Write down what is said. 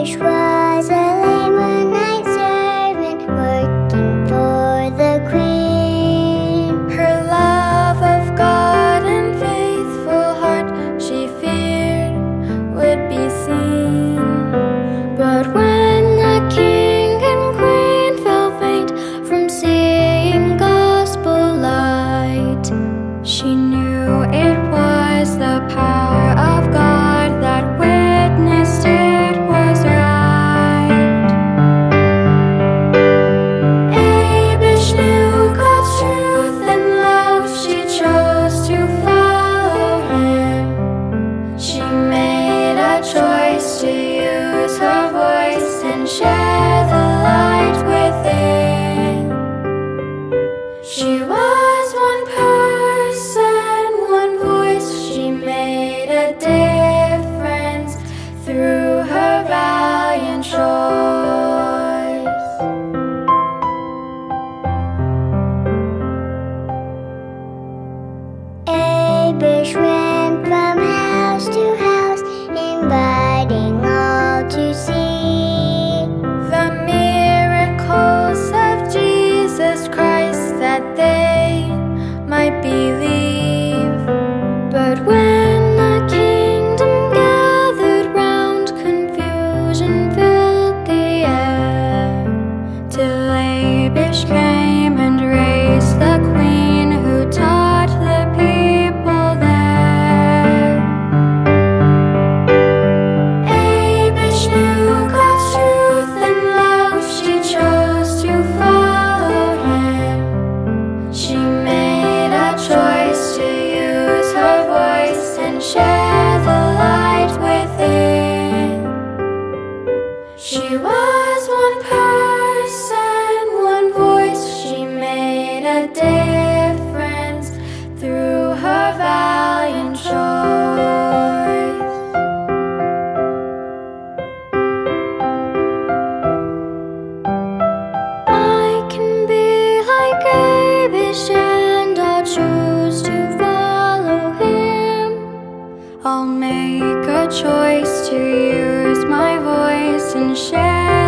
Abish was She was one person, one voice. She made a difference through her valiant choice. A Até I'll make a choice to use my voice and share